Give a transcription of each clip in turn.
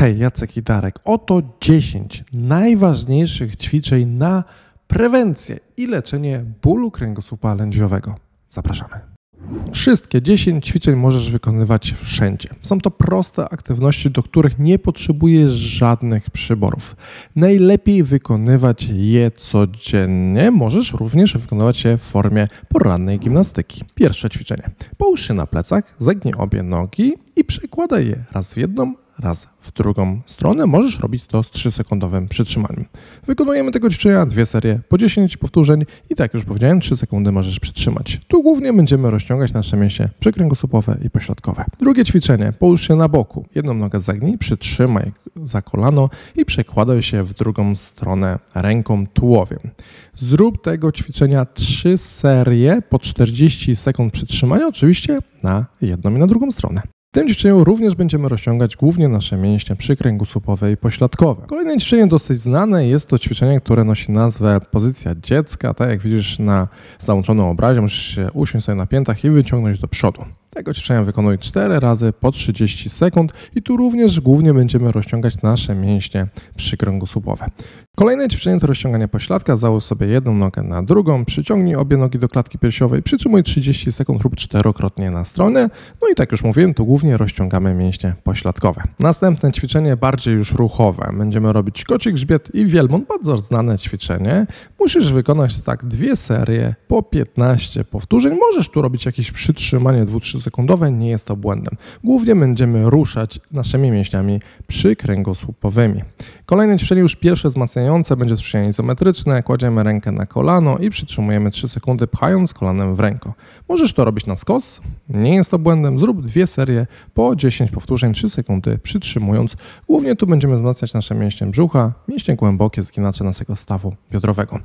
Hej, Jacek i Darek. Oto 10 najważniejszych ćwiczeń na prewencję i leczenie bólu kręgosłupa lędźwiowego. Zapraszamy. Wszystkie 10 ćwiczeń możesz wykonywać wszędzie. Są to proste aktywności, do których nie potrzebujesz żadnych przyborów. Najlepiej wykonywać je codziennie. Możesz również wykonywać je w formie porannej gimnastyki. Pierwsze ćwiczenie. Połóż się na plecach, zegnij obie nogi i przekładaj je raz w jedną, raz w drugą stronę. Możesz robić to z 3-sekundowym przytrzymaniem. Wykonujemy tego ćwiczenia dwie serie po 10 powtórzeń i tak jak już powiedziałem, 3 sekundy możesz przytrzymać. Tu głównie będziemy rozciągać nasze mięśnie przykręgosłupowe i pośladkowe. Drugie ćwiczenie. Połóż się na boku. Jedną nogę zagnij, przytrzymaj za kolano i przekładaj się w drugą stronę ręką tułowiem. Zrób tego ćwiczenia 3 serie po 40 sekund przytrzymania, oczywiście na jedną i na drugą stronę. Tym ćwiczeniu również będziemy rozciągać głównie nasze mięśnie przykręgosłupowe i pośladkowe. Kolejne ćwiczenie dosyć znane jest to ćwiczenie, które nosi nazwę pozycja dziecka. Tak jak widzisz na załączonym obrazie, musisz się usiąść sobie na piętach i wyciągnąć do przodu. Tego ćwiczenia wykonuj 4 razy po 30 sekund i tu również głównie będziemy rozciągać nasze mięśnie przykręgosłupowe. Kolejne ćwiczenie to rozciąganie pośladka. Załóż sobie jedną nogę na drugą, przyciągnij obie nogi do klatki piersiowej, przytrzymuj 30 sekund lub czterokrotnie na stronę. No i tak już mówiłem, tu głównie rozciągamy mięśnie pośladkowe. Następne ćwiczenie bardziej już ruchowe. Będziemy robić kocik grzbiet i wielbłąd, bardzo znane ćwiczenie. Musisz wykonać tak dwie serie po 15 powtórzeń. Możesz tu robić jakieś przytrzymanie 2-3 sekundowe, nie jest to błędem. Głównie będziemy ruszać naszymi mięśniami przykręgosłupowymi. Kolejne ćwiczenie już pierwsze wzmacniające będzie ćwiczenie izometryczne. Kładziemy rękę na kolano i przytrzymujemy 3 sekundy pchając kolanem w ręko. Możesz to robić na skos, nie jest to błędem. Zrób dwie serie po 10 powtórzeń 3 sekundy przytrzymując. Głównie tu będziemy wzmacniać nasze mięśnie brzucha, mięśnie głębokie, zginacze naszego stawu biodrowego.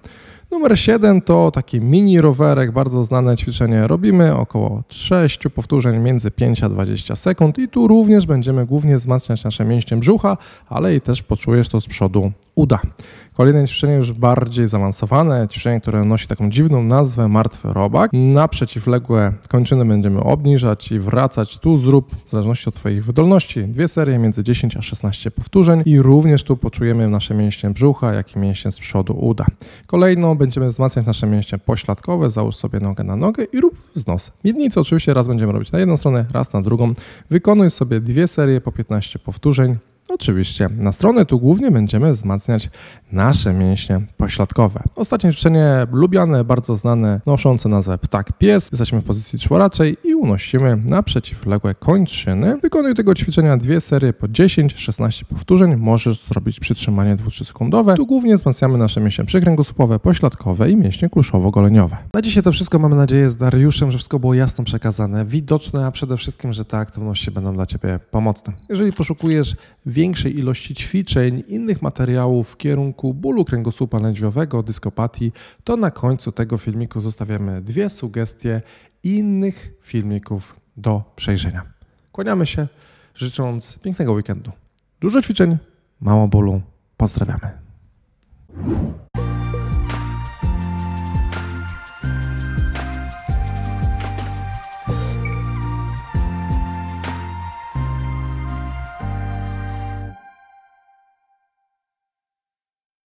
Numer 7 to taki mini rowerek, bardzo znane ćwiczenie. Robimy około 6 powtórzeń między 5 a 20 sekund i tu również będziemy głównie wzmacniać nasze mięśnie brzucha, ale i też poczujesz to z przodu uda. Kolejne ćwiczenie już bardziej zaawansowane, ćwiczenie, które nosi taką dziwną nazwę martwy robak. Na przeciwległe kończyny będziemy obniżać i wracać. Tu zrób, w zależności od Twoich wydolności, dwie serie między 10 a 16 powtórzeń i również tu poczujemy nasze mięśnie brzucha, jak i mięśnie z przodu uda. Będziemy wzmacniać nasze mięśnie pośladkowe, załóż sobie nogę na nogę i rób wznos. Miednicy oczywiście raz będziemy robić na jedną stronę, raz na drugą. Wykonuj sobie dwie serie po 15 powtórzeń. Oczywiście na stronę tu głównie będziemy wzmacniać nasze mięśnie pośladkowe. Ostatnie ćwiczenie lubiane, bardzo znane, noszące nazwę ptak-pies. Jesteśmy w pozycji czworaczej unosimy na przeciwległe kończyny. Wykonuj tego ćwiczenia dwie serie po 10-16 powtórzeń. Możesz zrobić przytrzymanie 2-3 sekundowe. Tu głównie wzmacniamy nasze mięśnie przykręgosłupowe, pośladkowe i mięśnie kulszowo-goleniowe. Na dzisiaj to wszystko. Mamy nadzieję z Dariuszem, że wszystko było jasno przekazane, widoczne, a przede wszystkim, że te aktywności będą dla Ciebie pomocne. Jeżeli poszukujesz większej ilości ćwiczeń, innych materiałów w kierunku bólu kręgosłupa lędźwiowego, dyskopatii, to na końcu tego filmiku zostawiamy dwie sugestie innych filmików do przejrzenia. Kłaniamy się, życząc pięknego weekendu. Dużo ćwiczeń, mało bólu. Pozdrawiamy.